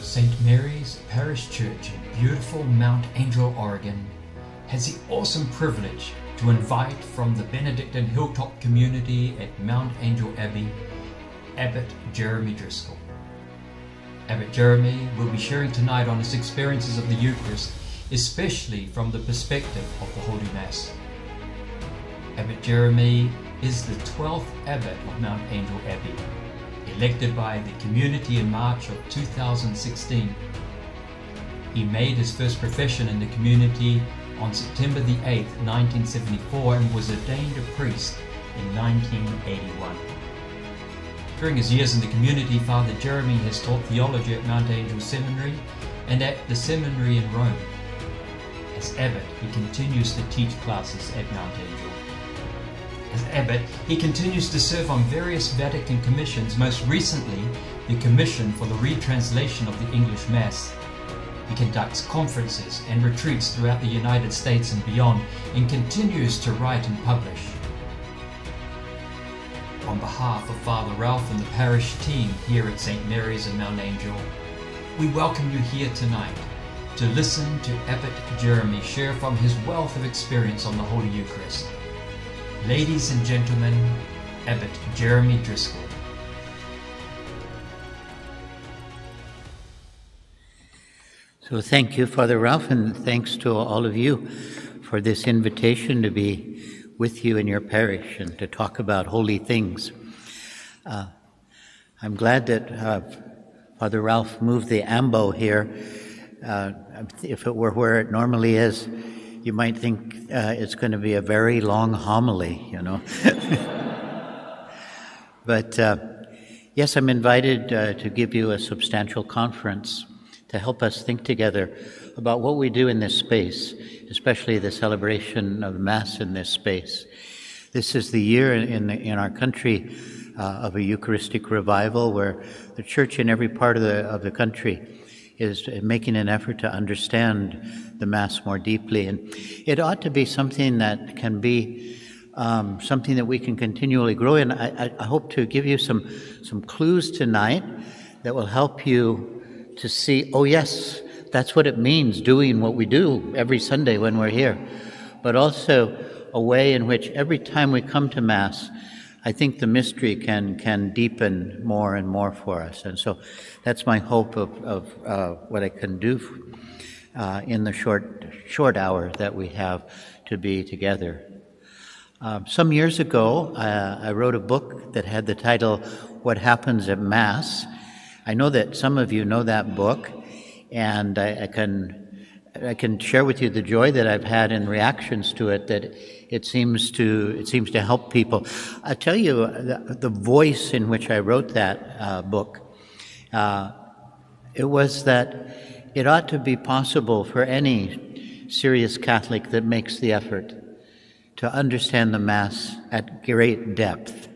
St. Mary's Parish Church in beautiful Mount Angel, Oregon, has the awesome privilege to invite from the Benedictine Hilltop community at Mount Angel Abbey, Abbot Jeremy Driscoll. Abbot Jeremy will be sharing tonight on his experiences of the Eucharist, especially from the perspective of the Holy Mass. Abbot Jeremy is the 12th Abbot of Mount Angel Abbey elected by the community in March of 2016. He made his first profession in the community on September the 8th, 1974 and was ordained a priest in 1981. During his years in the community, Father Jeremy has taught theology at Mount Angel Seminary and at the seminary in Rome. As abbot, he continues to teach classes at Mount Angel. As abbot, he continues to serve on various Vatican commissions, most recently, the Commission for the Retranslation of the English Mass. He conducts conferences and retreats throughout the United States and beyond, and continues to write and publish. On behalf of Father Ralph and the parish team here at St. Mary's and Mount Angel, we welcome you here tonight to listen to Abbot Jeremy share from his wealth of experience on the Holy Eucharist. Ladies and gentlemen, Abbot Jeremy Driscoll. So thank you, Father Ralph, and thanks to all of you for this invitation to be with you in your parish and to talk about holy things. Uh, I'm glad that uh, Father Ralph moved the ambo here. Uh, if it were where it normally is, you might think uh, it's going to be a very long homily, you know. but uh, yes, I'm invited uh, to give you a substantial conference to help us think together about what we do in this space, especially the celebration of Mass in this space. This is the year in, in our country uh, of a Eucharistic revival where the church in every part of the, of the country is making an effort to understand the Mass more deeply. And it ought to be something that can be um, something that we can continually grow in. I, I, hope to give you some, some clues tonight that will help you to see, oh, yes, that's what it means doing what we do every Sunday when we're here. But also a way in which every time we come to Mass, I think the mystery can, can deepen more and more for us. And so that's my hope of, of uh, what I can do uh, in the short, short hour that we have to be together. Um, some years ago, uh, I wrote a book that had the title, What Happens at Mass. I know that some of you know that book, and I, I can I can share with you the joy that I've had in reactions to it. That it seems to it seems to help people. I tell you, the, the, voice in which I wrote that uh, book, uh, it was that it ought to be possible for any serious Catholic that makes the effort to understand the Mass at great depth.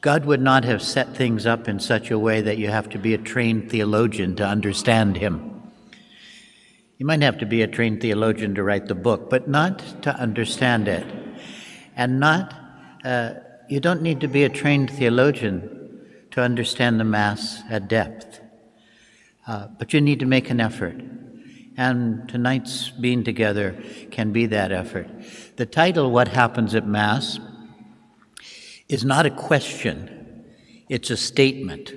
God would not have set things up in such a way that you have to be a trained theologian to understand Him. You might have to be a trained theologian to write the book, but not to understand it. And not, uh, you don't need to be a trained theologian to understand the Mass at depth. Uh, but you need to make an effort. And tonight's being together can be that effort. The title, What Happens at Mass, is not a question, it's a statement.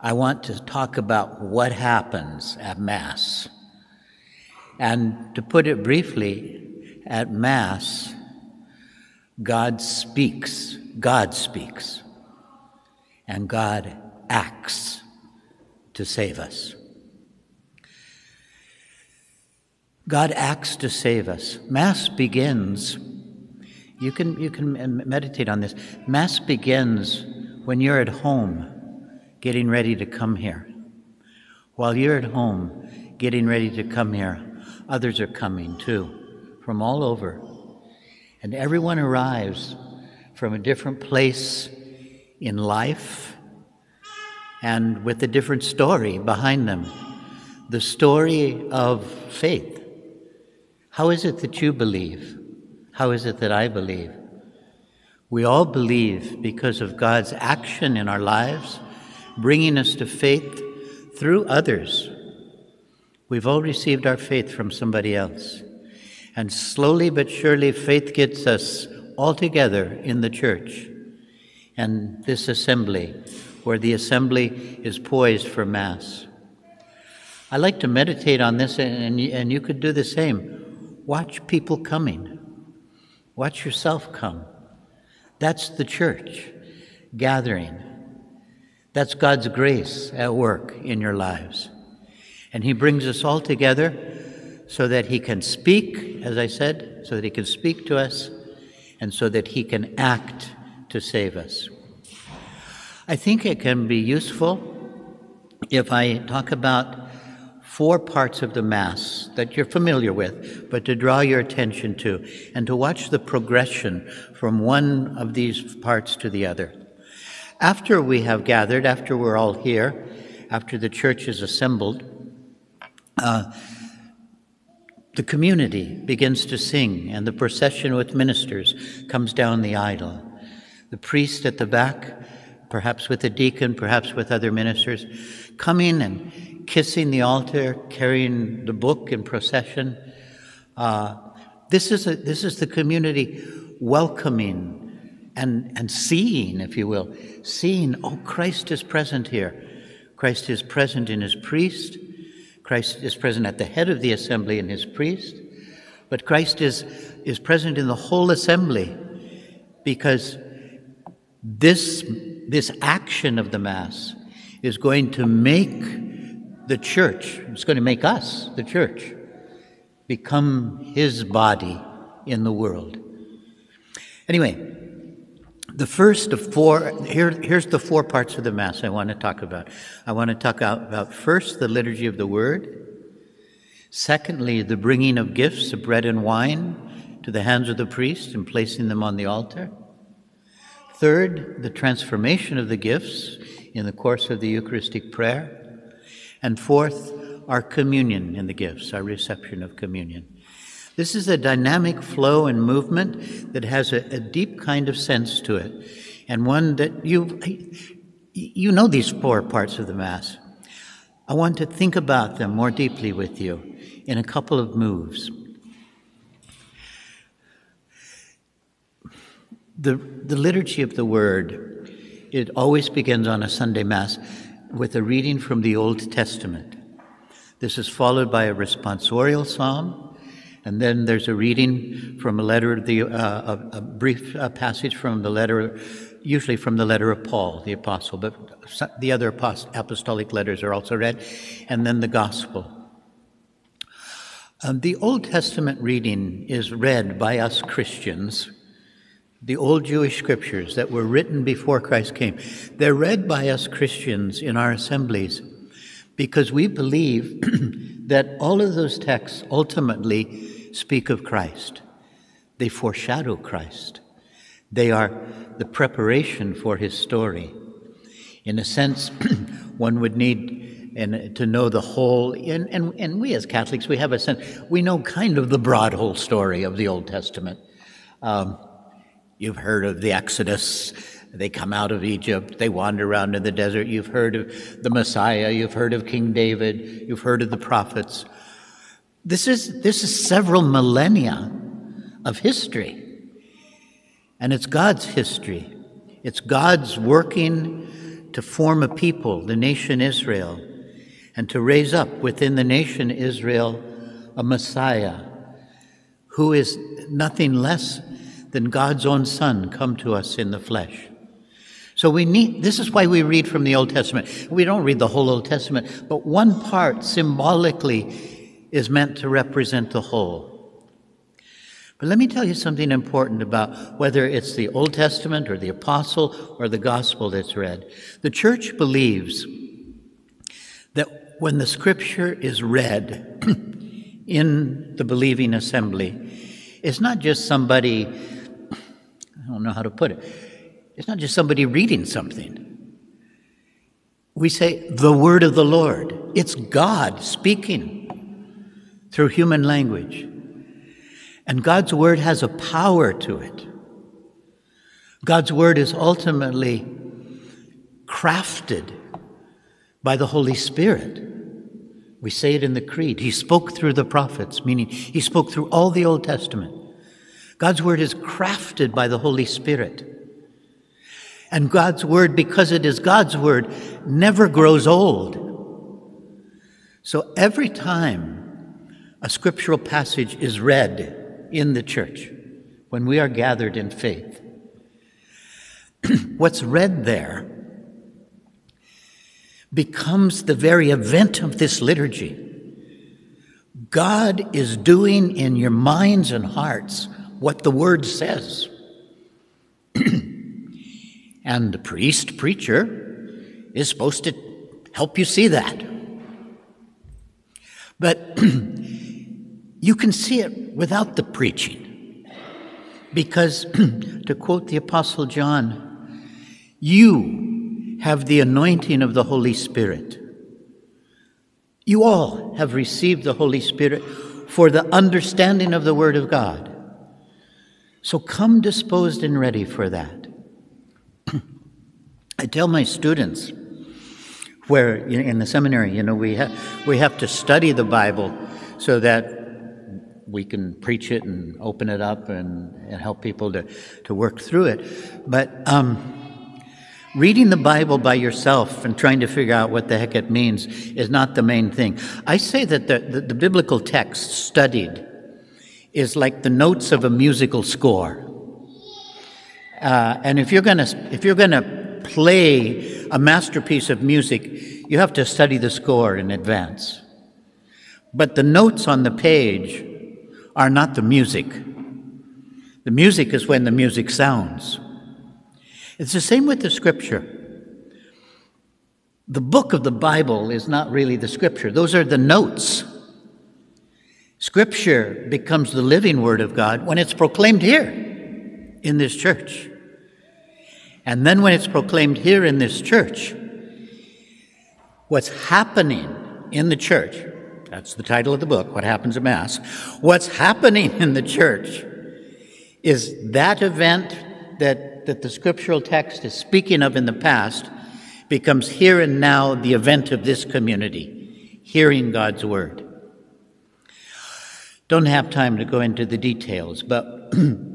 I want to talk about what happens at Mass. And to put it briefly, at Mass, God speaks, God speaks, and God acts to save us. God acts to save us. Mass begins you can, you can meditate on this. Mass begins when you're at home getting ready to come here. While you're at home getting ready to come here, others are coming too from all over. And everyone arrives from a different place in life and with a different story behind them the story of faith. How is it that you believe? How is it that I believe? We all believe because of God's action in our lives, bringing us to faith through others. We've all received our faith from somebody else. And slowly but surely, faith gets us all together in the church and this assembly, where the assembly is poised for Mass. I like to meditate on this, and, and you could do the same. Watch people coming, watch yourself come. That's the church gathering. That's God's grace at work in your lives. And He brings us all together so that He can speak, as I said, so that He can speak to us, and so that He can act to save us. I think it can be useful if I talk about four parts of the Mass that you're familiar with, but to draw your attention to and to watch the progression from one of these parts to the other. After we have gathered, after we're all here, after the church is assembled, uh, the community begins to sing, and the procession with ministers comes down the aisle. The priest at the back, perhaps with the deacon, perhaps with other ministers, coming and kissing the altar, carrying the book in procession. Uh, this, is a, this is the community welcoming and, and seeing, if you will, seeing, oh, Christ is present here. Christ is present in his priest. Christ is present at the head of the assembly in his priest. But Christ is, is present in the whole assembly because this, this action of the Mass is going to make the church, it's going to make us, the church, become his body in the world. Anyway, the first of four, here, here's the four parts of the Mass I want to talk about. I want to talk about first the liturgy of the Word, secondly, the bringing of gifts of bread and wine to the hands of the priest and placing them on the altar. Third, the transformation of the gifts in the course of the Eucharistic prayer. And fourth, our communion in the gifts, our reception of communion. This is a dynamic flow and movement that has a, a deep kind of sense to it, and one that you you know these four parts of the Mass. I want to think about them more deeply with you in a couple of moves. The, the liturgy of the Word, it always begins on a Sunday Mass with a reading from the Old Testament. This is followed by a responsorial psalm, and then there's a reading from a letter, the, uh, a, a, brief uh, passage from the letter, usually from the letter of Paul, the apostle, but the other apostolic letters are also read, and then the gospel. Um, the Old Testament reading is read by us Christians the old Jewish scriptures that were written before Christ came, they're read by us Christians in our assemblies because we believe that all of those texts ultimately speak of Christ. They foreshadow Christ. They are the preparation for his story. In a sense, one would need and to know the whole, and, and, and we as Catholics, we have a sense, we know kind of the broad whole story of the Old Testament. Um, You've heard of the Exodus. They come out of Egypt. They wander around in the desert. You've heard of the Messiah. You've heard of King David. You've heard of the prophets. This is, this is several millennia of history. And it's God's history. It's God's working to form a people, the nation Israel, and to raise up within the nation Israel a Messiah who is nothing less than God's own Son come to us in the flesh. So we need, this is why we read from the Old Testament. We don't read the whole Old Testament, but one part symbolically is meant to represent the whole. But let me tell you something important about whether it's the Old Testament or the Apostle or the Gospel that's read. The church believes that when the Scripture is read in the believing assembly, it's not just somebody I don't know how to put it. It's not just somebody reading something. We say, the word of the Lord. It's God speaking through human language. And God's word has a power to it. God's word is ultimately crafted by the Holy Spirit. We say it in the Creed. He spoke through the prophets, meaning he spoke through all the Old Testament. God's word is crafted by the Holy Spirit. And God's word, because it is God's word, never grows old. So every time a scriptural passage is read in the church, when we are gathered in faith, what's read there becomes the very event of this liturgy. God is doing in your minds and hearts what the Word says. and the priest, preacher, is supposed to help you see that. But you can see it without the preaching. Because, to quote the Apostle John, you have the anointing of the Holy Spirit. You all have received the Holy Spirit for the understanding of the Word of God. So come disposed and ready for that. I tell my students, where in the seminary, you know, we have we have to study the Bible so that we can preach it and open it up and, and help people to, to work through it. But um, reading the Bible by yourself and trying to figure out what the heck it means is not the main thing. I say that the, the, the biblical text studied is like the notes of a musical score. Uh, and if you're gonna if you're gonna play a masterpiece of music, you have to study the score in advance. But the notes on the page are not the music. The music is when the music sounds. It's the same with the scripture. The book of the Bible is not really the scripture, those are the notes. Scripture becomes the living word of God when it's proclaimed here in this church. And then when it's proclaimed here in this church, what's happening in the church, that's the title of the book, What Happens at Mass. What's happening in the church is that event that, that the scriptural text is speaking of in the past becomes here and now the event of this community, hearing God's word. Don't have time to go into the details, but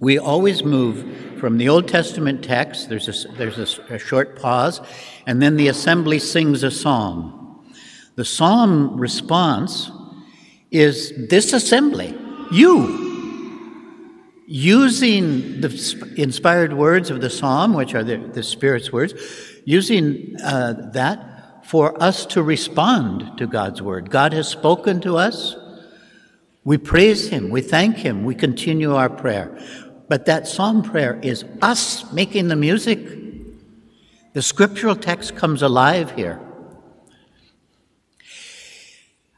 we always move from the Old Testament text, there's, a, there's a, a short pause, and then the assembly sings a psalm. The psalm response is this assembly, you, using the inspired words of the psalm, which are the, the Spirit's words, using uh, that for us to respond to God's word. God has spoken to us. We praise Him, we thank Him, we continue our prayer. But that psalm prayer is us making the music. The scriptural text comes alive here.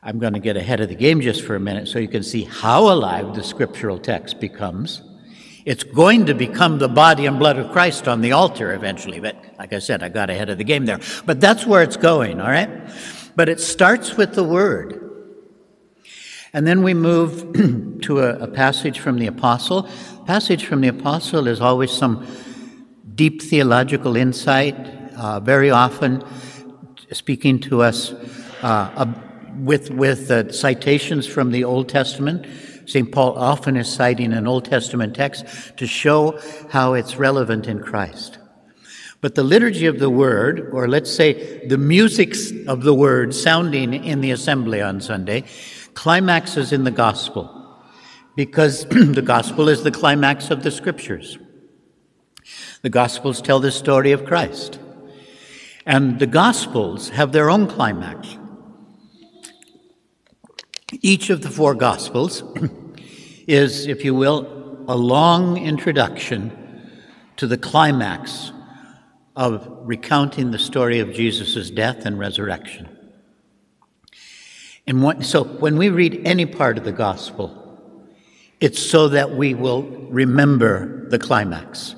I'm going to get ahead of the game just for a minute so you can see how alive the scriptural text becomes. It's going to become the body and blood of Christ on the altar eventually. But like I said, I got ahead of the game there. But that's where it's going, all right? But it starts with the word. And then we move to a, a, passage from the Apostle. Passage from the Apostle is always some deep theological insight, uh, very often speaking to us uh, with, with uh, citations from the Old Testament. St. Paul often is citing an Old Testament text to show how it's relevant in Christ. But the liturgy of the word, or let's say the music of the word sounding in the assembly on Sunday, climaxes in the gospel because the gospel is the climax of the scriptures. The gospels tell the story of Christ. And the gospels have their own climax. Each of the four gospels is, if you will, a long introduction to the climax of recounting the story of Jesus' death and resurrection. And so when we read any part of the gospel, it's so that we will remember the climax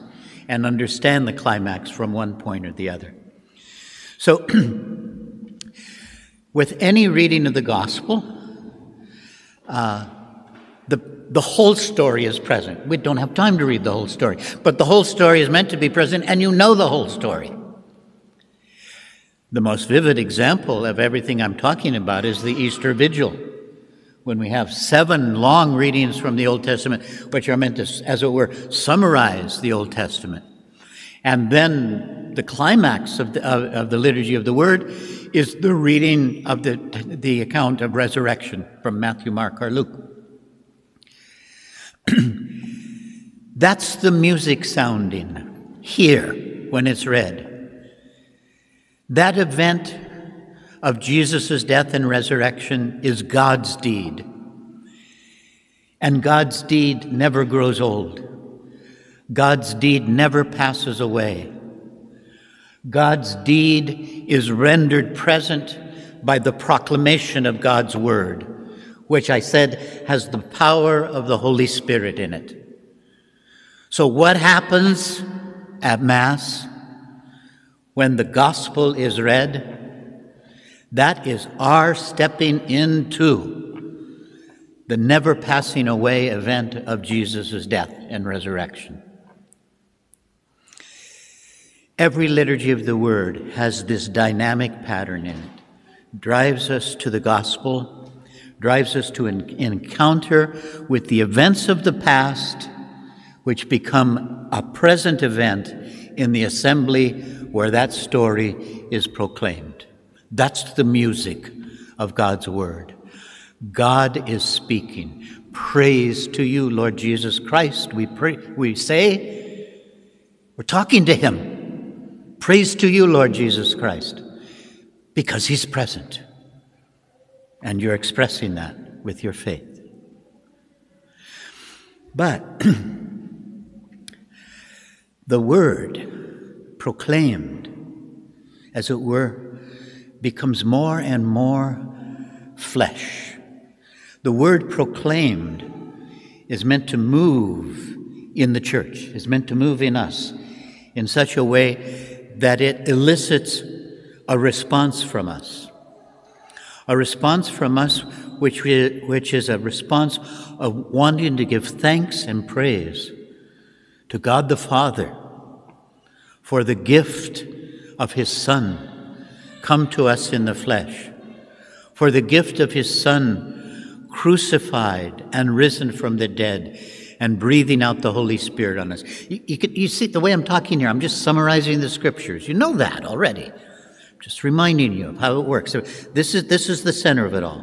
and understand the climax from one point or the other. So, with any reading of the gospel, uh, the, the whole story is present. We don't have time to read the whole story, but the whole story is meant to be present, and you know the whole story. The most vivid example of everything I'm talking about is the Easter Vigil, when we have seven long readings from the Old Testament, which are meant to, as it were, summarize the Old Testament. And then the climax of the, of, of the liturgy of the Word is the reading of the, the account of resurrection from Matthew, Mark, or Luke. That's the music sounding here when it's read. That event of Jesus' death and resurrection is God's deed. And God's deed never grows old. God's deed never passes away. God's deed is rendered present by the proclamation of God's word, which I said has the power of the Holy Spirit in it. So, what happens at Mass? When the gospel is read, that is our stepping into the never passing away event of Jesus' death and resurrection. Every liturgy of the word has this dynamic pattern in it, drives us to the gospel, drives us to an encounter with the events of the past, which become a present event in the assembly where that story is proclaimed. That's the music of God's word. God is speaking. Praise to you, Lord Jesus Christ. We pray, we say, we're talking to him. Praise to you, Lord Jesus Christ, because he's present. And you're expressing that with your faith. But the word proclaimed, as it were, becomes more and more flesh. The word proclaimed is meant to move in the church, is meant to move in us in such a way that it elicits a response from us. A response from us which, we, which is a response of wanting to give thanks and praise to God the Father for the gift of his Son come to us in the flesh, for the gift of his Son crucified and risen from the dead and breathing out the Holy Spirit on us. You, you, you see, the way I'm talking here, I'm just summarizing the scriptures. You know that already. just reminding you of how it works. So this is, this is the center of it all.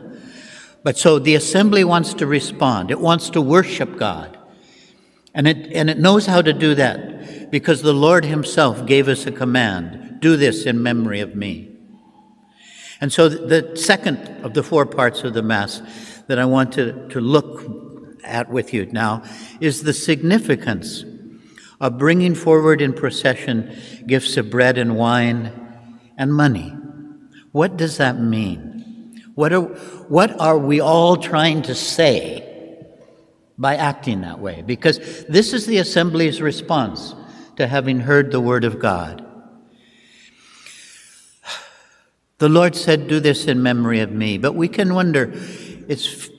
But so the assembly wants to respond. It wants to worship God. And it, and it knows how to do that because the Lord Himself gave us a command do this in memory of me. And so, the second of the four parts of the Mass that I want to, to look at with you now is the significance of bringing forward in procession gifts of bread and wine and money. What does that mean? What are, what are we all trying to say by acting that way? Because this is the assembly's response to having heard the word of God. The Lord said, Do this in memory of me. But we can wonder, it's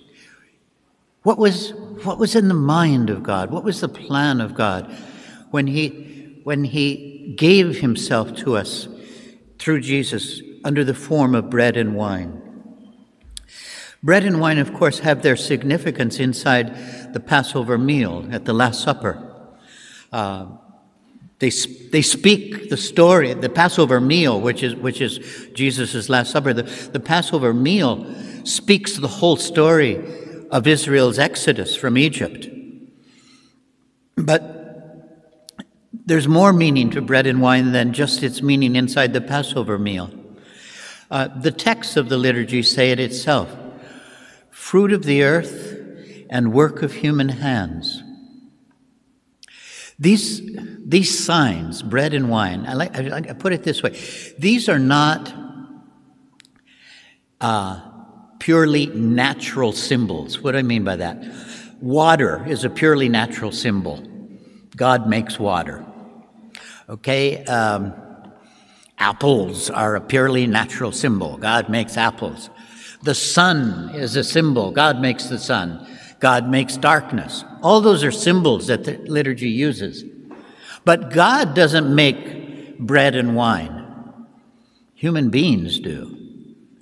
what was what was in the mind of God? What was the plan of God when He when He gave Himself to us through Jesus under the form of bread and wine? Bread and wine, of course, have their significance inside the Passover meal at the Last Supper. Uh, they, they speak the story, the Passover meal, which is, which is Jesus' Last Supper. The, the Passover meal speaks the whole story of Israel's exodus from Egypt. But there's more meaning to bread and wine than just its meaning inside the Passover meal. Uh, the texts of the liturgy say it itself fruit of the earth and work of human hands. These, these signs, bread and wine, I, like, I, I put it this way these are not uh, purely natural symbols. What do I mean by that? Water is a purely natural symbol. God makes water. Okay? Um, apples are a purely natural symbol. God makes apples. The sun is a symbol. God makes the sun. God makes darkness. All those are symbols that the liturgy uses. But God doesn't make bread and wine. Human beings do.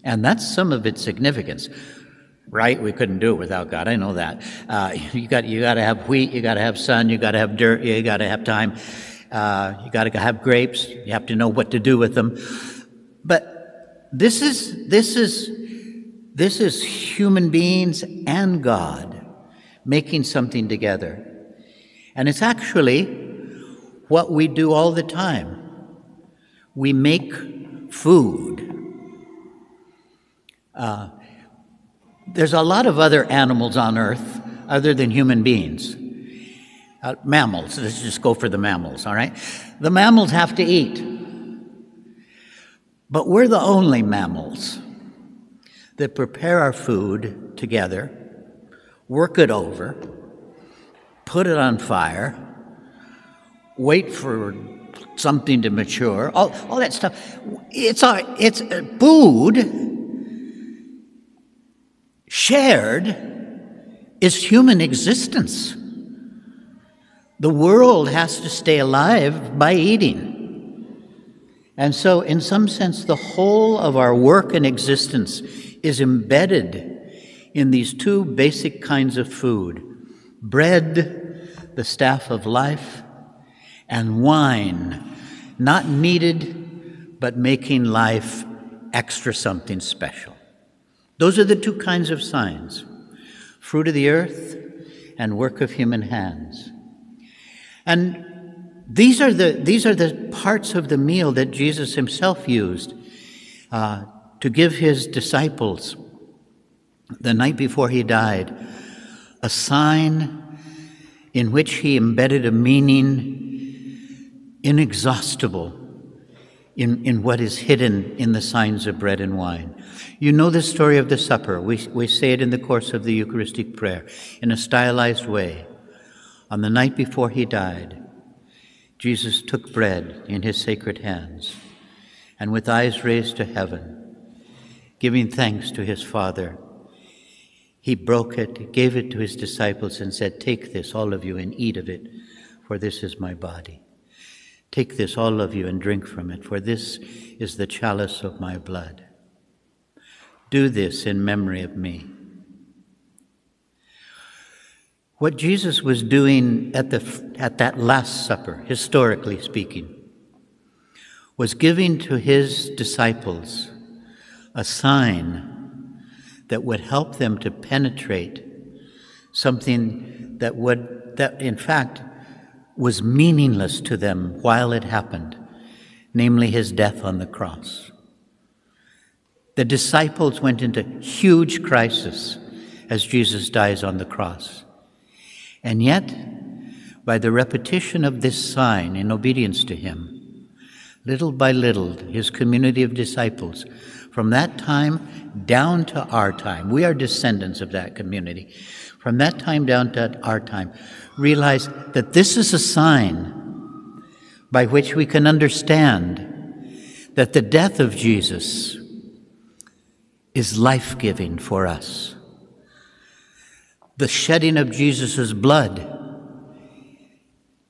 And that's some of its significance. Right? We couldn't do it without God. I know that. Uh, you got you got to have wheat. You got to have sun. You got to have dirt. You got to have time. Uh, you got to have grapes. You have to know what to do with them. But this is this is this is human beings and God making something together, and it's actually what we do all the time. We make food. Uh, there's a lot of other animals on earth other than human beings. Uh, mammals, let's just go for the mammals, all right? The mammals have to eat. But we're the only mammals that prepare our food together, work it over, put it on fire, wait for something to mature, all, all that stuff. It's, our, it's food shared is human existence. The world has to stay alive by eating. And so, in some sense, the whole of our work and existence is embedded in these two basic kinds of food bread, the staff of life, and wine, not needed, but making life extra something special. Those are the two kinds of signs fruit of the earth and work of human hands. And these are the, these are the parts of the meal that Jesus himself used uh, to give his disciples the night before he died a sign in which he embedded a meaning inexhaustible in, in what is hidden in the signs of bread and wine. You know the story of the supper. We, we say it in the course of the Eucharistic prayer in a stylized way. On the night before he died, Jesus took bread in his sacred hands and with eyes raised to heaven, giving thanks to his Father, he broke it, gave it to his disciples, and said, Take this, all of you, and eat of it, for this is my body. Take this, all of you, and drink from it, for this is the chalice of my blood. Do this in memory of me. What Jesus was doing at, the, at that Last Supper, historically speaking, was giving to his disciples a sign that would help them to penetrate something that would, that in fact, was meaningless to them while it happened, namely his death on the cross. The disciples went into huge crisis as Jesus dies on the cross. And yet, by the repetition of this sign in obedience to him, little by little, his community of disciples, from that time down to our time, we are descendants of that community. From that time down to our time, realize that this is a sign by which we can understand that the death of Jesus is life giving for us. The shedding of Jesus' blood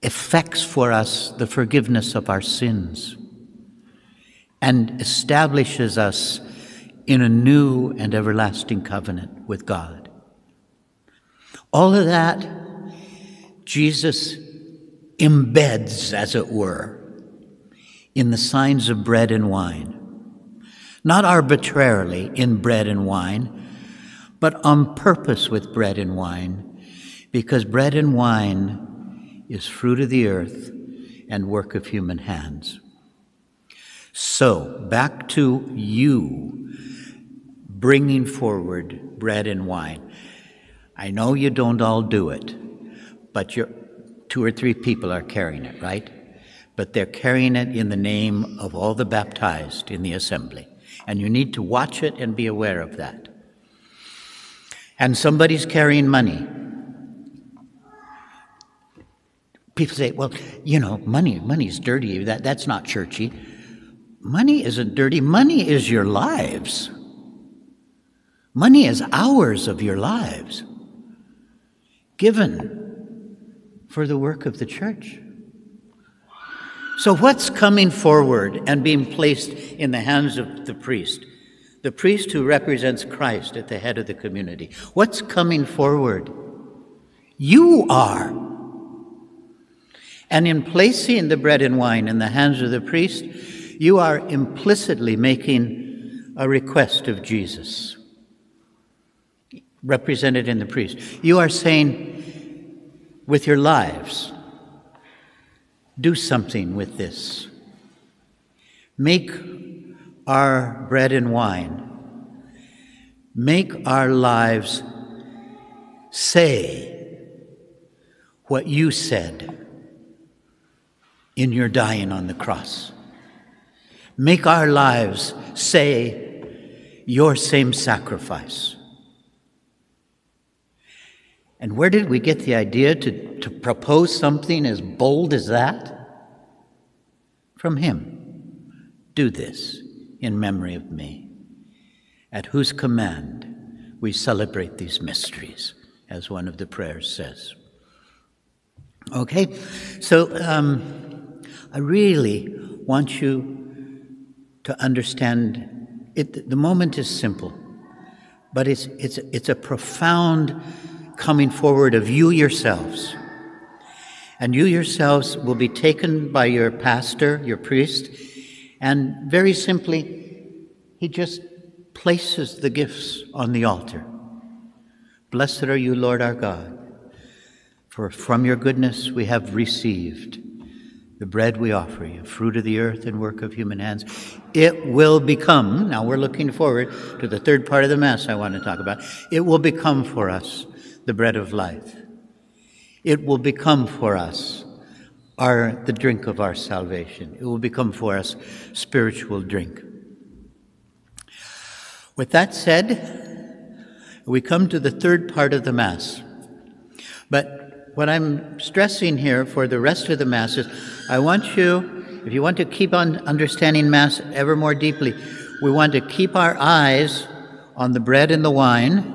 effects for us the forgiveness of our sins and establishes us in a new and everlasting covenant with God. All of that Jesus embeds, as it were, in the signs of bread and wine. Not arbitrarily in bread and wine, but on purpose with bread and wine, because bread and wine is fruit of the earth and work of human hands. So, back to you bringing forward bread and wine. I know you don't all do it but you two or three people are carrying it, right? But they're carrying it in the name of all the baptized in the assembly. And you need to watch it and be aware of that. And somebody's carrying money. People say, well, you know, money, money's dirty. That, that's not churchy. Money isn't dirty. Money is your lives. Money is hours of your lives given for the work of the church. So, what's coming forward and being placed in the hands of the priest? The priest who represents Christ at the head of the community. What's coming forward? You are. And in placing the bread and wine in the hands of the priest, you are implicitly making a request of Jesus, represented in the priest. You are saying, with your lives, do something with this. Make our bread and wine, make our lives say what you said in your dying on the cross. Make our lives say your same sacrifice. And where did we get the idea to, to propose something as bold as that? From Him. Do this in memory of me, at whose command we celebrate these mysteries, as one of the prayers says. Okay, so um, I really want you to understand it. The moment is simple, but it's, it's, it's a profound coming forward of you yourselves. And you yourselves will be taken by your pastor, your priest, and very simply, he just places the gifts on the altar. Blessed are you, Lord our God, for from your goodness we have received the bread we offer you, fruit of the earth and work of human hands. It will become, now we're looking forward to the third part of the Mass I want to talk about. It will become for us the bread of life. It will become for us our, the drink of our salvation. It will become for us spiritual drink. With that said, we come to the third part of the Mass. But what I'm stressing here for the rest of the Mass is I want you, if you want to keep on understanding Mass ever more deeply, we want to keep our eyes on the bread and the wine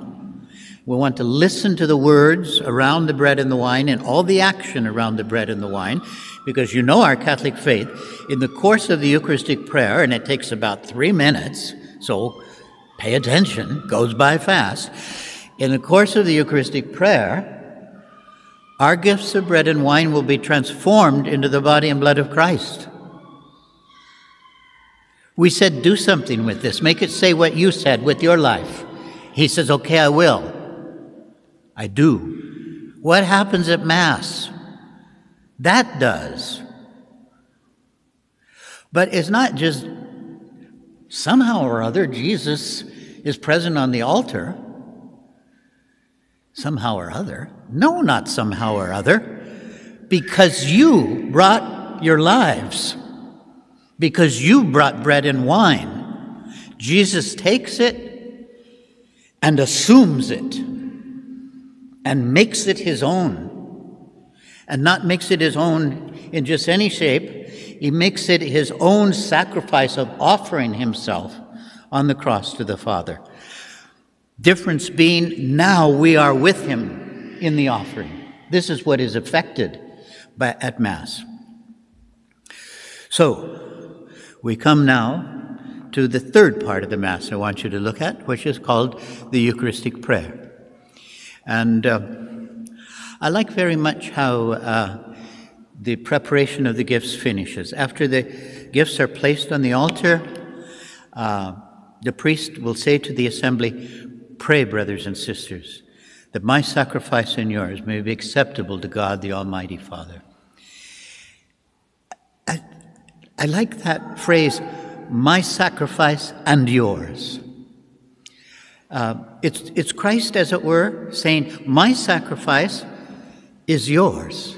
we want to listen to the words around the bread and the wine and all the action around the bread and the wine, because you know our Catholic faith. In the course of the Eucharistic prayer, and it takes about three minutes, so pay attention, goes by fast. In the course of the Eucharistic prayer, our gifts of bread and wine will be transformed into the body and blood of Christ. We said, do something with this. Make it say what you said with your life. He says, okay, I will. I do. What happens at Mass? That does. But it's not just somehow or other Jesus is present on the altar. Somehow or other. No, not somehow or other. Because you brought your lives. Because you brought bread and wine. Jesus takes it and assumes it and makes it his own. And not makes it his own in just any shape, he makes it his own sacrifice of offering himself on the cross to the Father. Difference being now we are with him in the offering. This is what is affected by, at Mass. So, we come now to the third part of the Mass I want you to look at, which is called the Eucharistic Prayer. And uh, I like very much how uh, the preparation of the gifts finishes. After the gifts are placed on the altar, uh, the priest will say to the assembly, Pray, brothers and sisters, that my sacrifice and yours may be acceptable to God the Almighty Father. I, I like that phrase, my sacrifice and yours. Uh, it's, it's Christ, as it were, saying, My sacrifice is yours.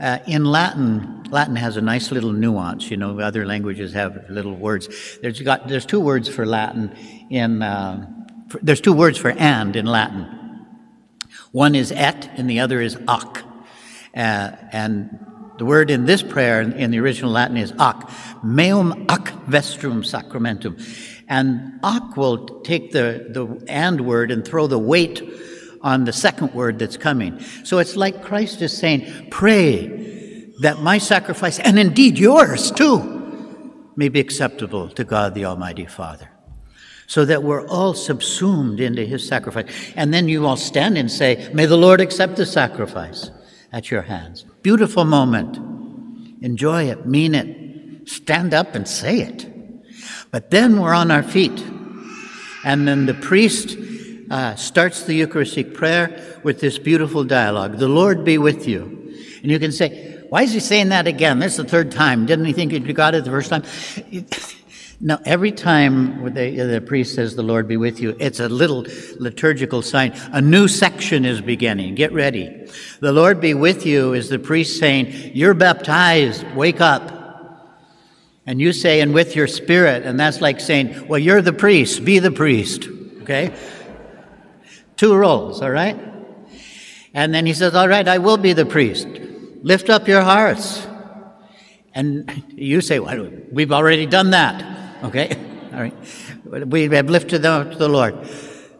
Uh, in Latin, Latin has a nice little nuance. You know, other languages have little words. There's got there's two words for Latin in uh, there's two words for and in Latin. One is et, and the other is ac. Uh, and the word in this prayer in, the original Latin is ac, meum ac vestrum sacramentum. And ac will take the, the and word and throw the weight on the second word that's coming. So it's like Christ is saying, pray that my sacrifice, and indeed yours too, may be acceptable to God the Almighty Father. So that we're all subsumed into his sacrifice. And then you all stand and say, May the Lord accept the sacrifice at your hands. Beautiful moment. Enjoy it, mean it, stand up and say it. But then we're on our feet. And then the priest uh, starts the Eucharistic prayer with this beautiful dialogue The Lord be with you. And you can say, Why is he saying that again? This is the third time. Didn't he think you got it the first time? No, every time the, the priest says, The Lord be with you, it's a little liturgical sign. A new section is beginning. Get ready. The Lord be with you is the priest saying, You're baptized. Wake up. And you say, And with your spirit. And that's like saying, Well, you're the priest. Be the priest. Okay? Two roles, all right? And then he says, All right, I will be the priest. Lift up your hearts. And you say, Well, we've already done that. Okay? All right. We have lifted them up to the Lord.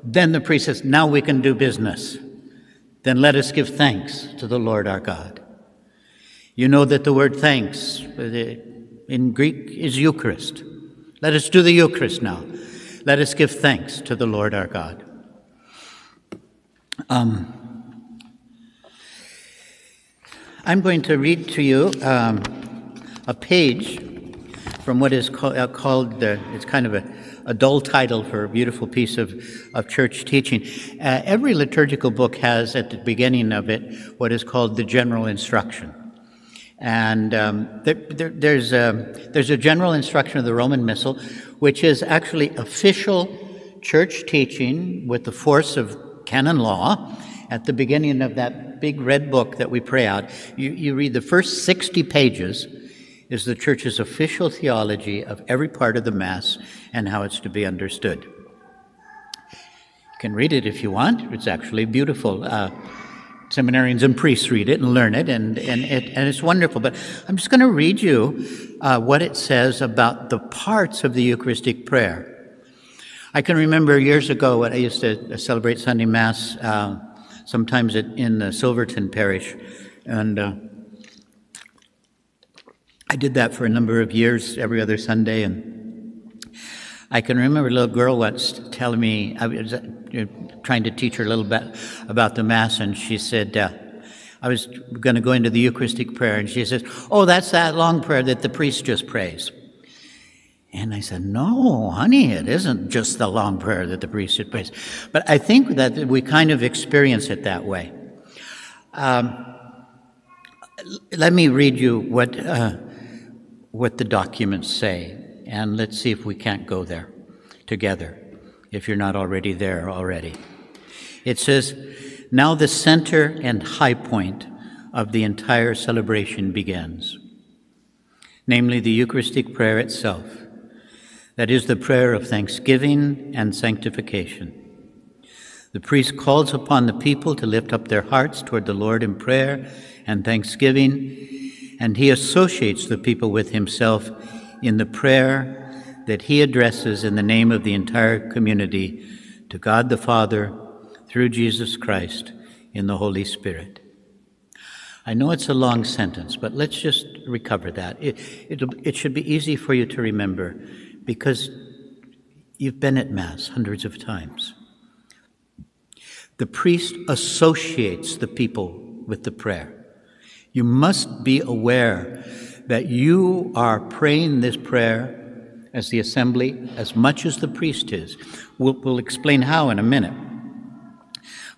Then the priest says, Now we can do business. Then let us give thanks to the Lord our God. You know that the word thanks in Greek is Eucharist. Let us do the Eucharist now. Let us give thanks to the Lord our God. Um, I'm going to read to you um, a page from what is call, uh, called, uh, it's kind of a, a, dull title for a beautiful piece of, of church teaching. Uh, every liturgical book has at the beginning of it what is called the general instruction. And um, there, there, there's, a, there's a general instruction of the Roman Missal, which is actually official church teaching with the force of canon law. At the beginning of that big red book that we pray out, you, you read the first 60 pages is the church's official theology of every part of the Mass and how it's to be understood. You can read it if you want. It's actually beautiful. Uh, seminarians and priests read it and learn it, and, and, it, and it's wonderful. But I'm just going to read you uh, what it says about the parts of the Eucharistic prayer. I can remember years ago when I used to celebrate Sunday Mass, uh, sometimes in the Silverton parish, and uh, I did that for a number of years, every other Sunday, and I can remember a little girl once telling me, I was uh, trying to teach her a little bit about the Mass, and she said, uh, I was going to go into the Eucharistic prayer, and she says, Oh, that's that long prayer that the priest just prays. And I said, No, honey, it isn't just the long prayer that the priest just prays. But I think that we kind of experience it that way. Um, let me read you what. Uh, what the documents say, and let's see if we can't go there together, if you're not already there already. It says, Now the center and high point of the entire celebration begins, namely the Eucharistic prayer itself. That is the prayer of thanksgiving and sanctification. The priest calls upon the people to lift up their hearts toward the Lord in prayer and thanksgiving and he associates the people with himself in the prayer that he addresses in the name of the entire community to God the Father through Jesus Christ in the Holy Spirit. I know it's a long sentence, but let's just recover that. It, it should be easy for you to remember because you've been at Mass hundreds of times. The priest associates the people with the prayer. You must be aware that you are praying this prayer as the assembly as much as the priest is. We'll, we'll explain how in a minute.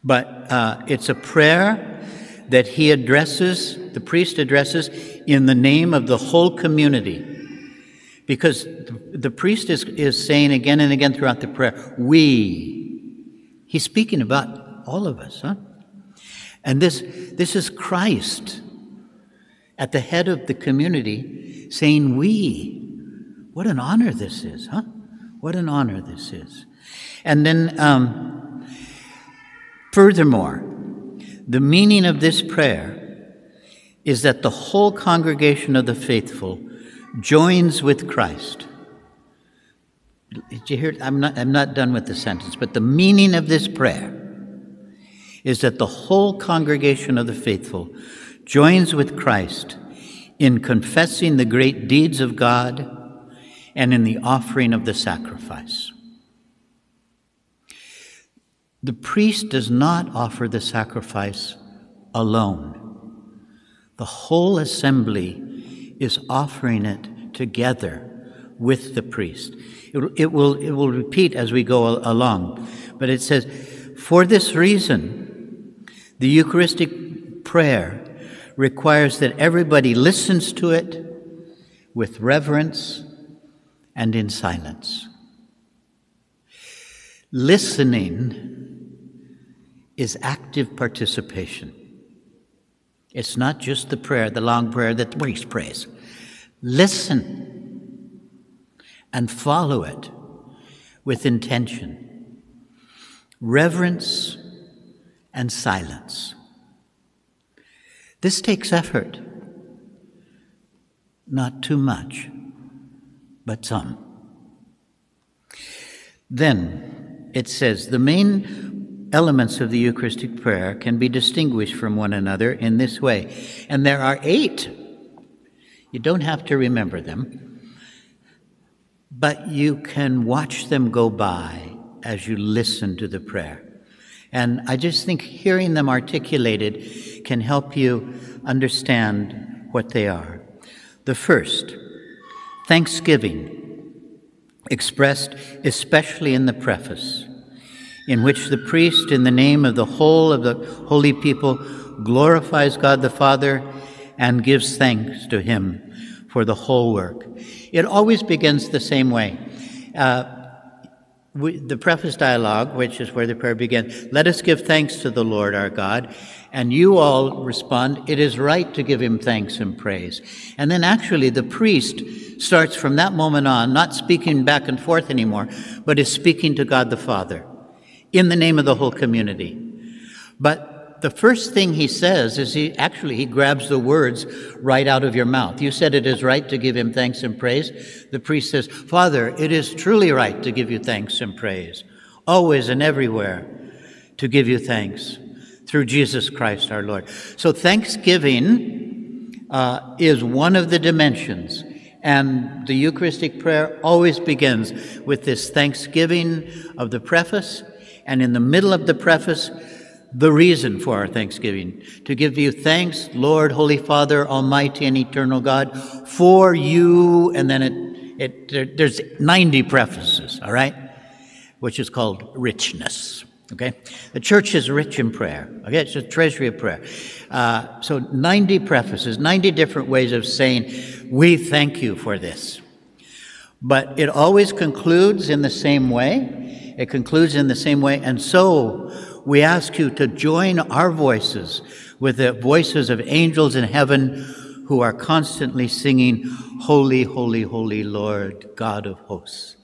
But uh, it's a prayer that he addresses, the priest addresses, in the name of the whole community. Because the, the priest is, is saying again and again throughout the prayer, we. He's speaking about all of us, huh? And this, this is Christ at the head of the community saying, We. What an honor this is, huh? What an honor this is. And then, um, furthermore, the meaning of this prayer is that the whole congregation of the faithful joins with Christ. Did you hear? I'm not, I'm not done with the sentence, but the meaning of this prayer is that the whole congregation of the faithful joins with Christ in confessing the great deeds of God and in the offering of the sacrifice. The priest does not offer the sacrifice alone. The whole assembly is offering it together with the priest. It, it, will, it will repeat as we go along, but it says, For this reason, the Eucharistic prayer requires that everybody listens to it with reverence and in silence. Listening is active participation. It's not just the prayer, the long prayer that the priest prays. Listen and follow it with intention, reverence, and silence. This takes effort. Not too much, but some. Then it says the main elements of the Eucharistic prayer can be distinguished from one another in this way. And there are eight. You don't have to remember them, but you can watch them go by as you listen to the prayer. And I just think hearing them articulated can help you understand what they are. The first, thanksgiving, expressed especially in the preface, in which the priest, in the name of the whole of the holy people, glorifies God the Father and gives thanks to Him for the whole work. It always begins the same way. Uh, we, the preface dialogue, which is where the prayer begins, let us give thanks to the Lord our God. And you all respond, it is right to give him thanks and praise. And then actually the priest starts from that moment on, not speaking back and forth anymore, but is speaking to God the Father in the name of the whole community. But the first thing he says is he actually he grabs the words right out of your mouth. You said it is right to give him thanks and praise. The priest says, Father, it is truly right to give you thanks and praise, always and everywhere to give you thanks through Jesus Christ our Lord. So thanksgiving uh, is one of the dimensions. And the Eucharistic prayer always begins with this thanksgiving of the preface, and in the middle of the preface, the reason for our thanksgiving to give you thanks, Lord, Holy Father, Almighty and Eternal God, for you, and then it, it there, there's 90 prefaces, all right, which is called richness. Okay, the church is rich in prayer. Okay, it's a treasury of prayer. Uh, so 90 prefaces, 90 different ways of saying, "We thank you for this." But it always concludes in the same way. It concludes in the same way, and so we ask you to join our voices with the voices of angels in heaven who are constantly singing, Holy, Holy, Holy Lord, God of hosts.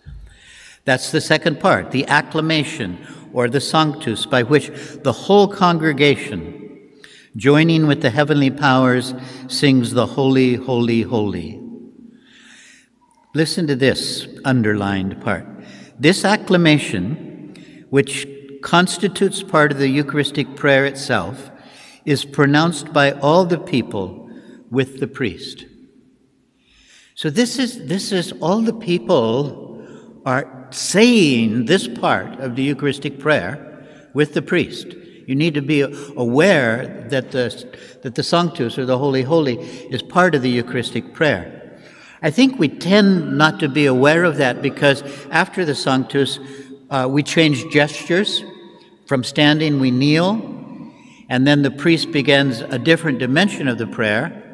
That's the second part, the acclamation or the sanctus, by which the whole congregation, joining with the heavenly powers, sings the Holy, Holy, Holy. Listen to this underlined part. This acclamation, which constitutes part of the Eucharistic prayer itself, is pronounced by all the people with the priest. So this is, this is all the people are saying this part of the Eucharistic prayer with the priest. You need to be aware that the, that the Sanctus or the Holy Holy is part of the Eucharistic prayer. I think we tend not to be aware of that because after the Sanctus, uh, we change gestures. From standing, we kneel, and then the priest begins a different dimension of the prayer.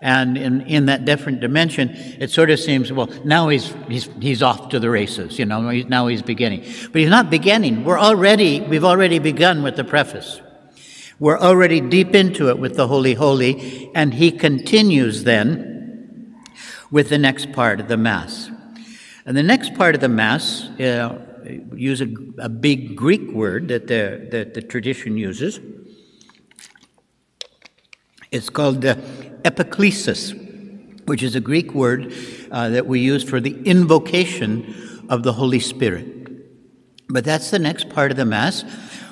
And in, in that different dimension, it sort of seems, well, now he's, he's, he's off to the races, you know, now he's beginning. But he's not beginning. We're already, we've already begun with the preface. We're already deep into it with the Holy Holy, and he continues then with the next part of the Mass. And the next part of the Mass, uh, use a, a big Greek word that the, that the tradition uses. It's called the epiklesis, which is a Greek word uh, that we use for the invocation of the Holy Spirit. But that's the next part of the Mass,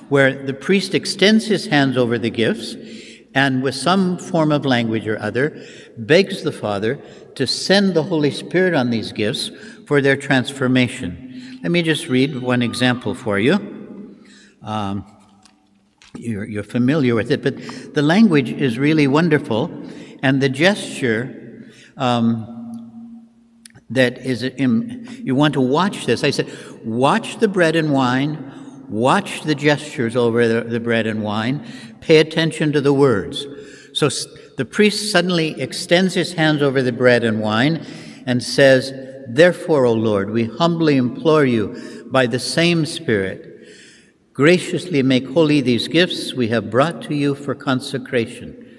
where the priest extends his hands over the gifts and with some form of language or other, begs the Father to send the Holy Spirit on these gifts for their transformation. Let me just read one example for you. Um, you're, you're, familiar with it, but the language is really wonderful, and the gesture um, that is, in, you want to watch this. I said, watch the bread and wine, watch the gestures over the, the bread and wine, pay attention to the words. So the priest suddenly extends his hands over the bread and wine and says, Therefore, O Lord, we humbly implore you by the same Spirit, graciously make holy these gifts we have brought to you for consecration,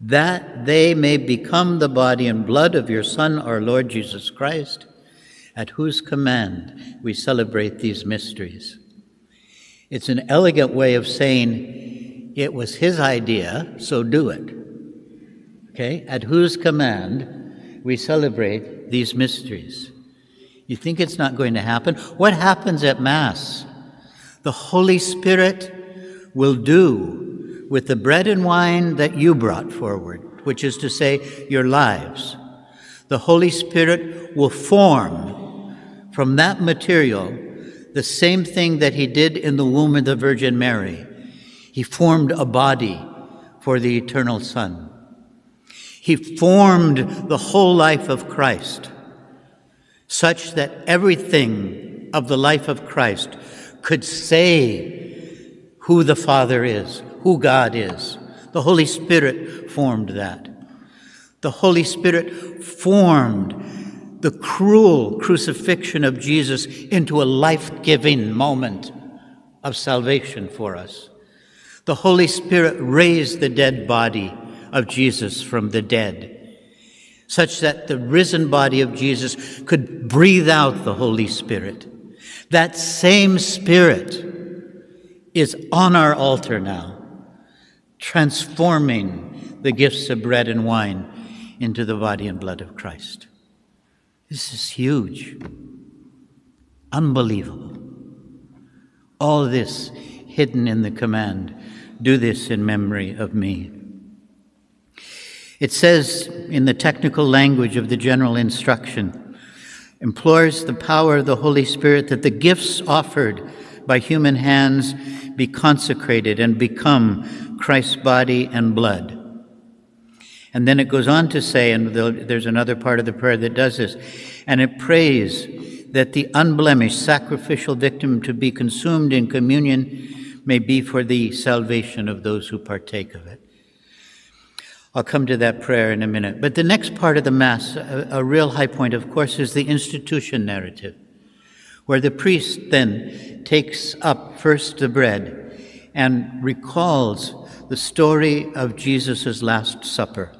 that they may become the body and blood of your Son, our Lord Jesus Christ, at whose command we celebrate these mysteries. It's an elegant way of saying it was his idea, so do it. Okay? At whose command we celebrate these mysteries. You think it's not going to happen? What happens at Mass? The Holy Spirit will do with the bread and wine that you brought forward, which is to say, your lives. The Holy Spirit will form from that material the same thing that He did in the womb of the Virgin Mary. He formed a body for the eternal Son. He formed the whole life of Christ such that everything of the life of Christ could say who the Father is, who God is. The Holy Spirit formed that. The Holy Spirit formed the cruel crucifixion of Jesus into a life giving moment of salvation for us. The Holy Spirit raised the dead body of Jesus from the dead, such that the risen body of Jesus could breathe out the Holy Spirit. That same Spirit is on our altar now, transforming the gifts of bread and wine into the body and blood of Christ. This is huge, unbelievable. All this hidden in the command do this in memory of me. It says in the technical language of the general instruction, implores the power of the Holy Spirit that the gifts offered by human hands be consecrated and become Christ's body and blood. And then it goes on to say, and there's another part of the prayer that does this, and it prays that the unblemished sacrificial victim to be consumed in communion may be for the salvation of those who partake of it. I'll come to that prayer in a minute. But the next part of the Mass, a, a, real high point, of course, is the institution narrative, where the priest then takes up first the bread and recalls the story of Jesus' Last Supper.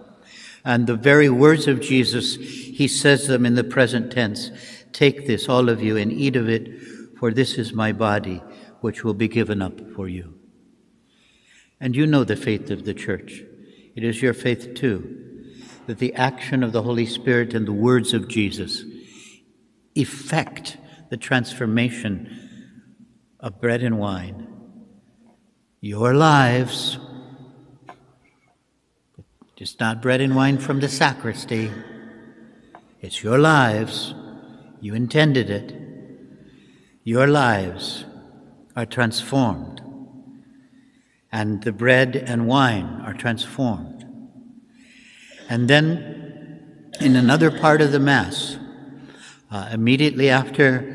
And the very words of Jesus, he says them in the present tense Take this, all of you, and eat of it, for this is my body, which will be given up for you. And you know the faith of the church. It is your faith, too, that the action of the Holy Spirit and the words of Jesus effect the transformation of bread and wine. Your lives, just not bread and wine from the sacristy, it's your lives. You intended it. Your lives are transformed and the bread and wine are transformed. And then, in another part of the Mass, uh, immediately after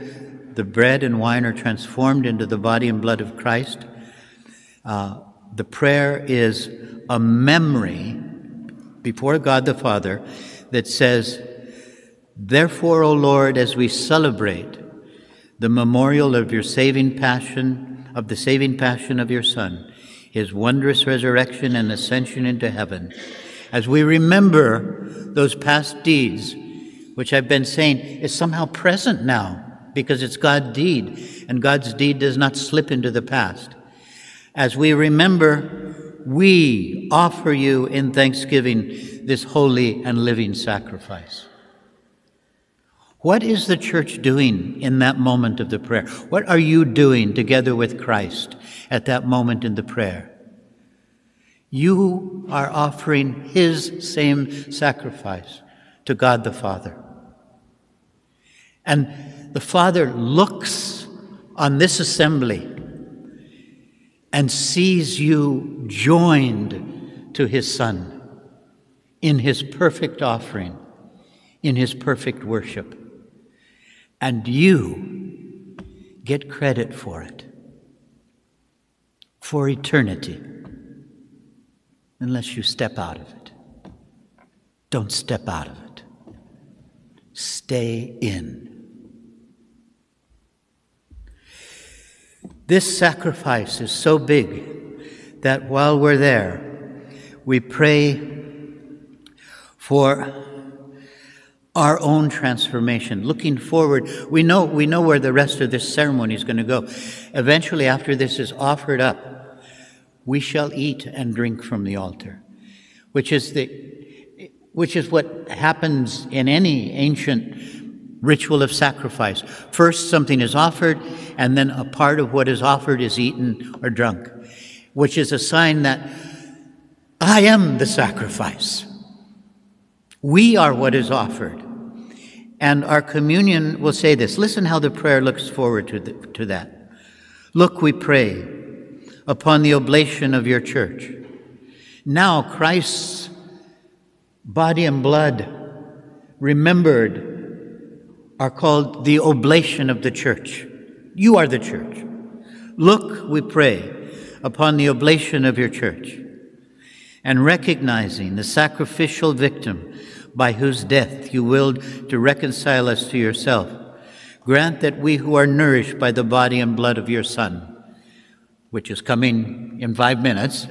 the bread and wine are transformed into the body and blood of Christ, uh, the prayer is a memory before God the Father that says, Therefore, O Lord, as we celebrate the memorial of your saving passion, of the saving passion of your Son, his wondrous resurrection and ascension into heaven, as we remember those past deeds, which I've been saying is somehow present now because it's God's deed, and God's deed does not slip into the past. As we remember, we offer you in thanksgiving this holy and living sacrifice. What is the church doing in that moment of the prayer? What are you doing together with Christ at that moment in the prayer? You are offering His same sacrifice to God the Father. And the Father looks on this assembly and sees you joined to His Son in His perfect offering, in His perfect worship. And you get credit for it for eternity unless you step out of it. Don't step out of it. Stay in. This sacrifice is so big that while we're there, we pray for our own transformation. Looking forward, we know, we know where the rest of this ceremony is going to go. Eventually, after this is offered up, we shall eat and drink from the altar, which is the which is what happens in any ancient ritual of sacrifice. First, something is offered, and then a part of what is offered is eaten or drunk, which is a sign that I am the sacrifice. We are what is offered. And our communion will say this. Listen how the prayer looks forward to, the, to that. Look, we pray upon the oblation of your church. Now, Christ's body and blood remembered are called the oblation of the church. You are the church. Look, we pray, upon the oblation of your church and recognizing the sacrificial victim by whose death you willed to reconcile us to yourself, grant that we who are nourished by the body and blood of your Son, which is coming in five minutes,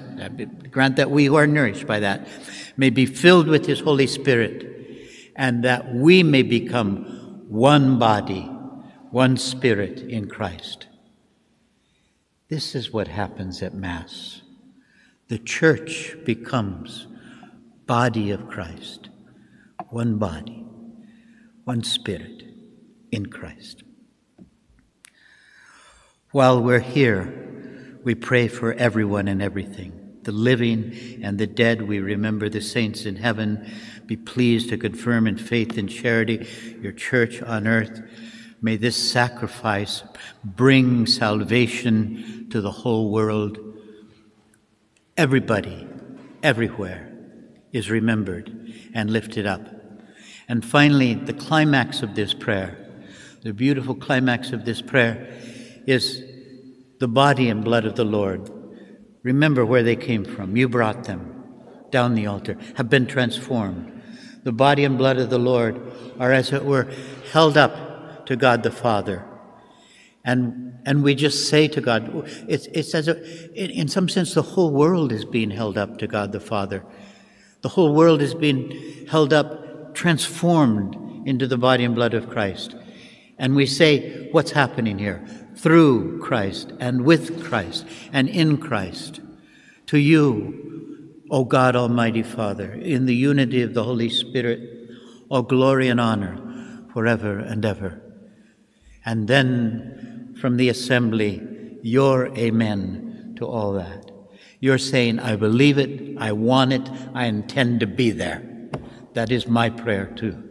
grant that we who are nourished by that may be filled with his Holy Spirit, and that we may become one body, one spirit in Christ. This is what happens at Mass. The church becomes body of Christ one body, one spirit in Christ. While we're here, we pray for everyone and everything. The living and the dead, we remember the saints in heaven. Be pleased to confirm in faith and charity your church on earth. May this sacrifice bring salvation to the whole world. Everybody, everywhere, is remembered and lifted up. And finally, the climax of this prayer, the beautiful climax of this prayer, is the body and blood of the Lord. Remember where they came from. You brought them down the altar, have been transformed. The body and blood of the Lord are, as it were, held up to God the Father. And, and we just say to God, it's, it's as a, in some sense, the whole world is being held up to God the Father. The whole world is being held up transformed into the body and blood of Christ. And we say, what's happening here? Through Christ and with Christ and in Christ. To you, O God Almighty Father, in the unity of the Holy Spirit, all glory and honor forever and ever. And then from the assembly, your amen to all that. You're saying, I believe it, I want it, I intend to be there. That is my prayer too.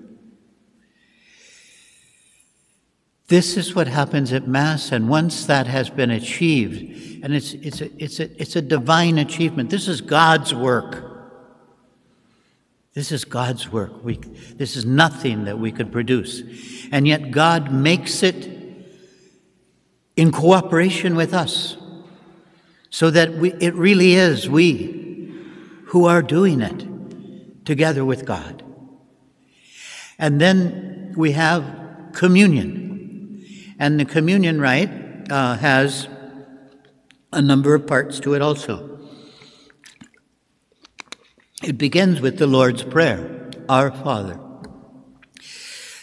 This is what happens at Mass, and once that has been achieved, and it's, it's, a, it's, a, it's a divine achievement, this is God's work. This is God's work. We, this is nothing that we could produce. And yet God makes it in cooperation with us so that we, it really is we who are doing it together with God. And then we have communion. And the communion rite uh, has a number of parts to it also. It begins with the Lord's Prayer, Our Father.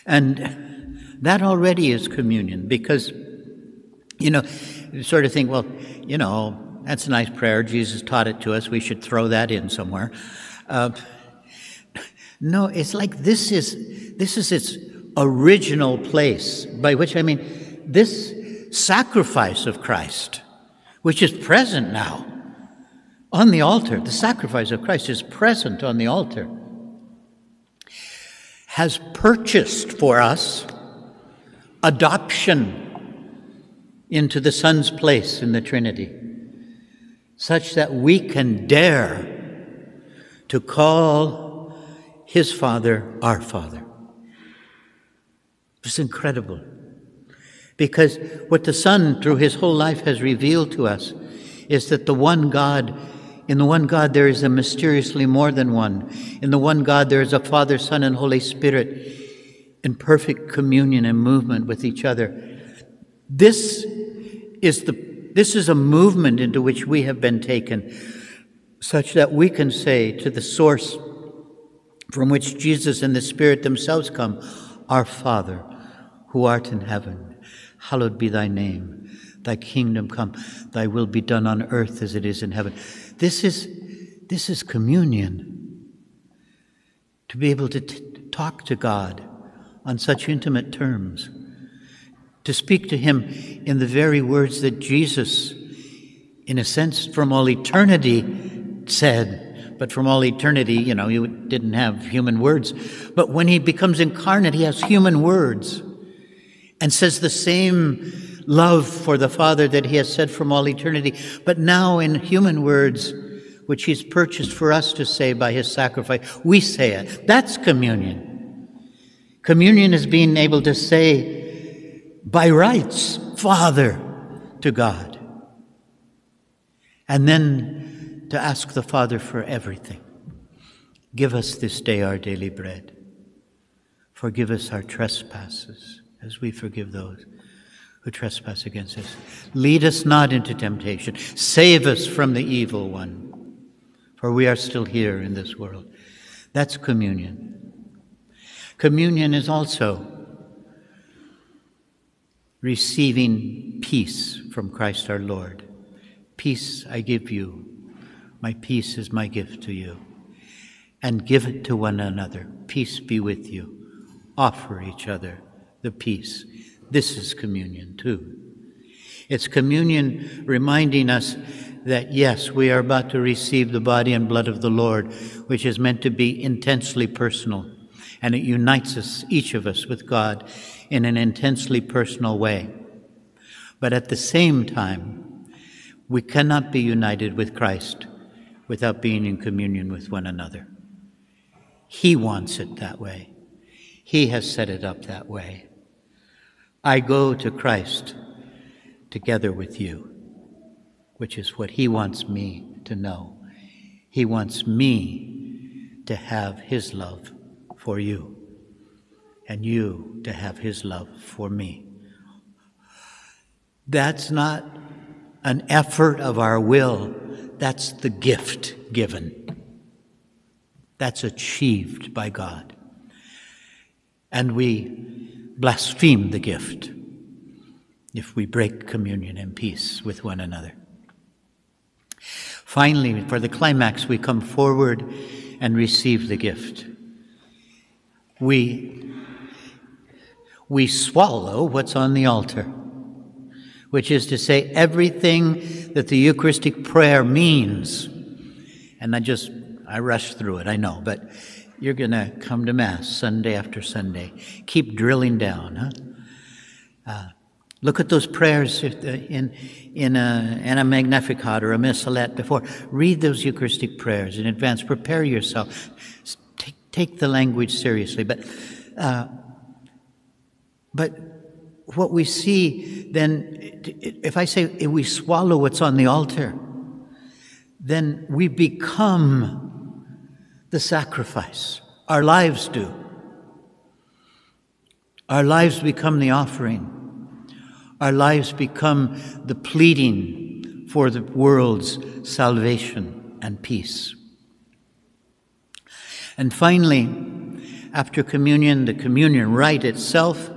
And that already is communion because, you know, you sort of think, well, you know, that's a nice prayer. Jesus taught it to us. We should throw that in somewhere. Uh, no, it's like this is, this is its original place, by which I mean this sacrifice of Christ, which is present now, on the altar, the sacrifice of Christ is present on the altar, has purchased for us adoption into the Son's place in the Trinity, such that we can dare to call his Father our Father. It's incredible. Because what the Son, through his whole life, has revealed to us is that the one God, in the one God, there is a mysteriously more than one. In the one God, there is a Father, Son, and Holy Spirit in perfect communion and movement with each other. This is the this is a movement into which we have been taken, such that we can say to the source from which Jesus and the Spirit themselves come, Our Father, who art in heaven, hallowed be thy name. Thy kingdom come, thy will be done on earth as it is in heaven. This is, this is communion. To be able to t- talk to God on such intimate terms, to speak to Him in the very words that Jesus, in a sense, from all eternity said, but from all eternity, you know, he didn't have human words. But when He becomes incarnate, He has human words and says the same love for the Father that He has said from all eternity, but now in human words, which He's purchased for us to say by His sacrifice, we say it. That's communion. Communion is being able to say by rights, Father, to God. And then to ask the Father for everything. Give us this day our daily bread. Forgive us our trespasses as we forgive those who trespass against us. Lead us not into temptation. Save us from the evil one. For we are still here in this world. That's communion. Communion is also receiving peace from Christ our Lord. Peace I give you. My peace is my gift to you. And give it to one another. Peace be with you. Offer each other the peace. This is communion too. It's communion reminding us that yes, we are about to receive the body and blood of the Lord, which is meant to be intensely personal and it unites us, each of us, with God in an intensely personal way. But at the same time, we cannot be united with Christ without being in communion with one another. He wants it that way. He has set it up that way. I go to Christ together with you, which is what He wants me to know. He wants me to have His love for you, and you to have His love for me. That's not an effort of our will, that's the gift given. That's achieved by God. And we blaspheme the gift if we break communion and peace with one another. Finally, for the climax, we come forward and receive the gift we, we swallow what's on the altar, which is to say, everything that the Eucharistic prayer means. And I just, I rushed through it, I know, but you're going to come to Mass Sunday after Sunday. Keep drilling down, huh? Uh, look at those prayers in, in a, in a Magnificat or a Missalette before. Read those Eucharistic prayers in advance. Prepare yourself take the language seriously. But, uh, but what we see then, if I say if we swallow what's on the altar, then we become the sacrifice. Our lives do. Our lives become the offering. Our lives become the pleading for the world's salvation and peace. And finally, after communion, the communion rite itself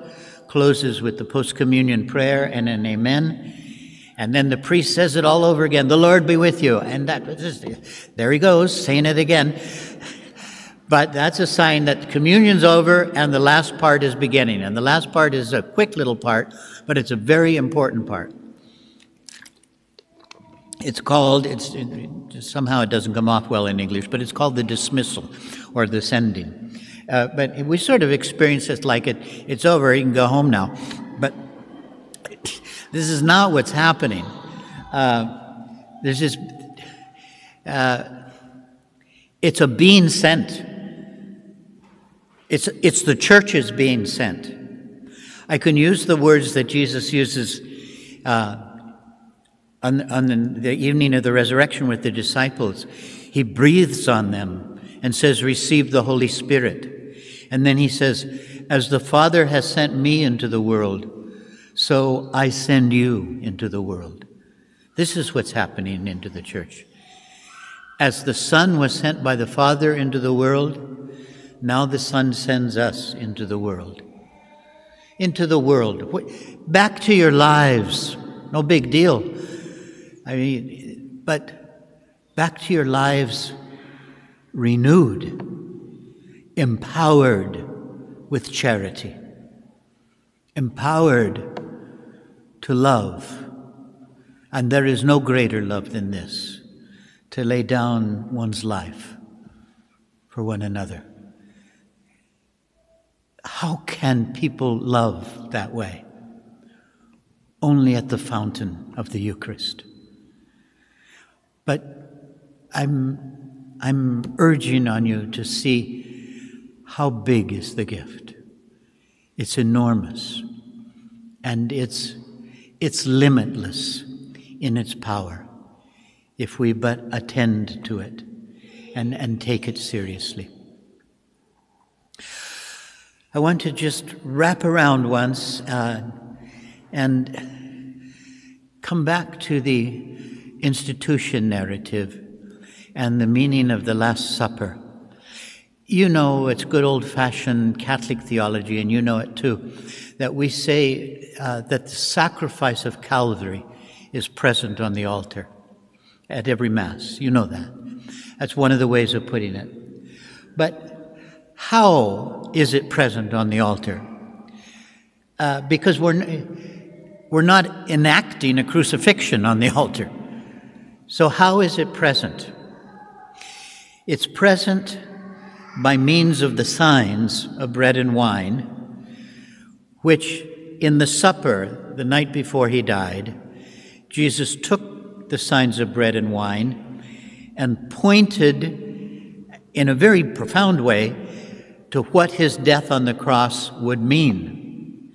closes with the post communion prayer and an amen. And then the priest says it all over again the Lord be with you. And that, there he goes, saying it again. But that's a sign that communion's over and the last part is beginning. And the last part is a quick little part, but it's a very important part. It's called, it's, it, somehow it doesn't come off well in English, but it's called the dismissal or the sending. Uh, but we sort of experience it like it, it's over, you can go home now. But this is not what's happening. Uh, there's this, uh, it's a being sent. It's, it's the churches being sent. I can use the words that Jesus uses uh, on, on the evening of the resurrection with the disciples. He breathes on them and says, Receive the Holy Spirit. And then he says, As the Father has sent me into the world, so I send you into the world. This is what's happening into the church. As the Son was sent by the Father into the world, now the Son sends us into the world. Into the world. Back to your lives. No big deal. I mean, but back to your lives renewed, empowered with charity, empowered to love. And there is no greater love than this to lay down one's life for one another. How can people love that way? Only at the fountain of the Eucharist. But I'm, I'm urging on you to see how big is the gift. It's enormous and it's, it's limitless in its power if we but attend to it and, and take it seriously. I want to just wrap around once uh, and come back to the institution narrative and the meaning of the Last Supper. You know, it's good old fashioned Catholic theology, and you know it too, that we say uh, that the sacrifice of Calvary is present on the altar at every Mass. You know that. That's one of the ways of putting it. But how is it present on the altar? Uh, because we're, we're not enacting a crucifixion on the altar. So, how is it present? It's present by means of the signs of bread and wine, which in the supper the night before he died, Jesus took the signs of bread and wine and pointed in a very profound way to what his death on the cross would mean.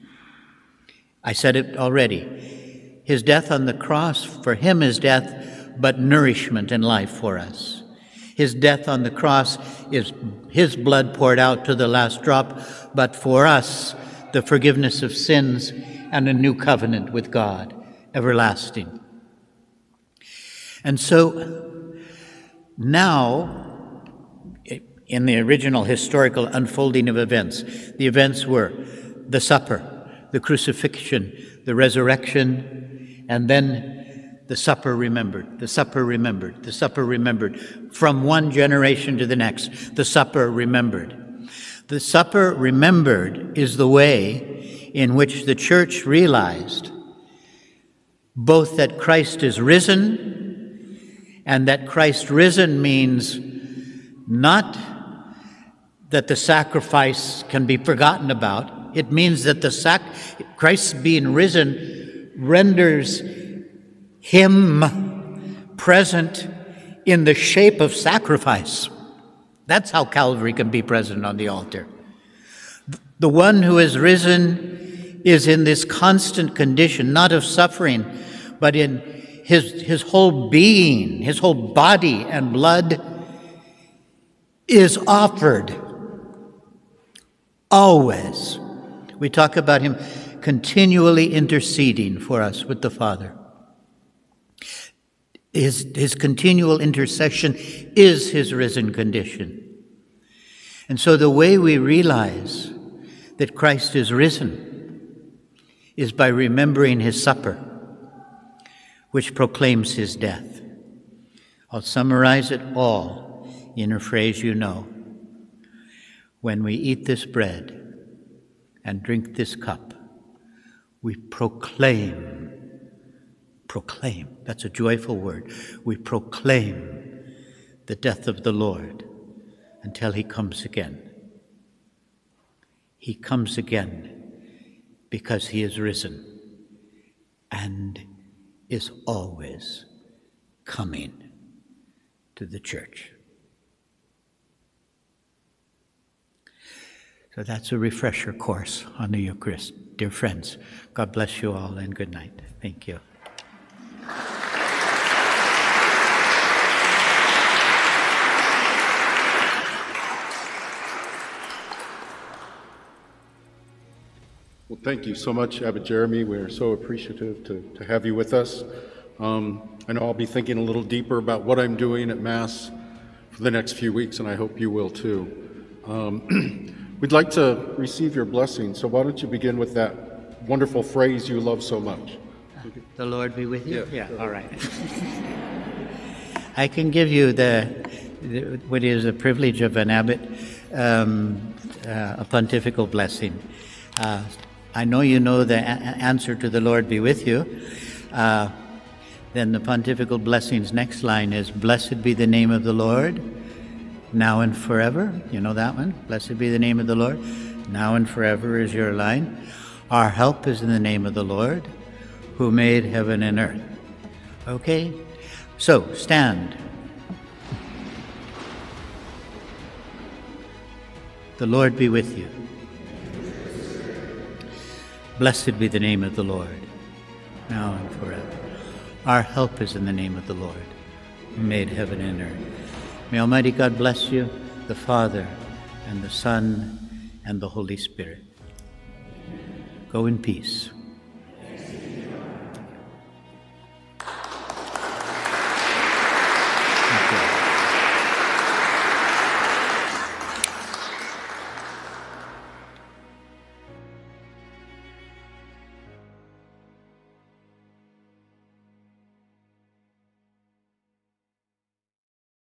I said it already. His death on the cross, for him, is death, but nourishment and life for us. His death on the cross is his blood poured out to the last drop, but for us, the forgiveness of sins and a new covenant with God, everlasting. And so now in the original historical unfolding of events. The events were the supper, the crucifixion, the resurrection, and then the supper remembered, the supper remembered, the supper remembered. From one generation to the next, the supper remembered. The supper remembered is the way in which the church realized both that Christ is risen and that Christ risen means not that the sacrifice can be forgotten about. It means that the sac- Christ being risen renders him present in the shape of sacrifice. That's how Calvary can be present on the altar. The one who is risen is in this constant condition, not of suffering, but in his, his whole being, his whole body and blood is offered Always. We talk about him continually interceding for us with the Father. His, his continual intercession is his risen condition. And so the way we realize that Christ is risen is by remembering his supper, which proclaims his death. I'll summarize it all in a phrase you know. When we eat this bread and drink this cup, we proclaim proclaim. That's a joyful word. We proclaim the death of the Lord until he comes again. He comes again because he is risen and is always coming to the church. So that's a refresher course on the Eucharist. Dear friends, God bless you all and good night. Thank you. Thank you so much, Abbot Jeremy. We're so appreciative to, to have you with us. Um, I know I'll be thinking a little deeper about what I'm doing at Mass for the next few weeks, and I hope you will too. Um, we'd like to receive your blessing, so why don't you begin with that wonderful phrase you love so much? The Lord be with you? Yeah. all right. I can give you the, the what is a privilege of an abbot, um, uh, a pontifical blessing. Uh, I know you know the answer to the Lord be with you. Uh, then the pontifical blessings next line is Blessed be the name of the Lord, now and forever. You know that one? Blessed be the name of the Lord, now and forever is your line. Our help is in the name of the Lord, who made heaven and earth. Okay? So, stand. The Lord be with you. Blessed be the name of the Lord, now and forever. Our help is in the name of the Lord, who made heaven and earth. May Almighty God bless you, the Father, and the Son, and the Holy Spirit. Go in peace.